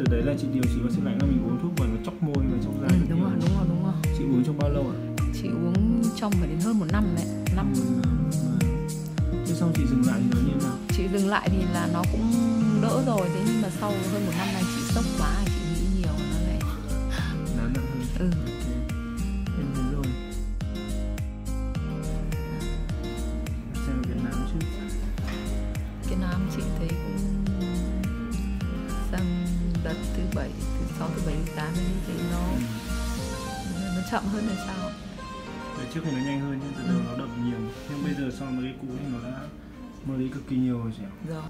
đợt đấy là chị điều trị bác sĩ lạnh là mình uống thuốc và nó chóc môi và trong da ừ, đúng rồi đúng rồi đúng rồi. Chị uống trong bao lâu ạ? Chị uống trong phải đến hơn một năm đấy năm. Thế xong chị dừng lại thì nó như nào? Chị dừng lại thì là nó cũng đỡ rồi thế nhưng mà sau hơn một năm này chị sốc quá chị nghĩ nhiều nó lại nó nặng hơn. Ừ. Việt Nam chị thấy cũng đợt thứ bảy thứ sáu thứ bảy thứ tám ấy thì nó nó chậm hơn là sao? Đợt trước thì nó nhanh hơn nhưng từ đầu nó đậm nhiều. Nhưng bây giờ so với cái cũ thì nó đã mơ đi cực kỳ nhiều rồi chị ạ. Rồi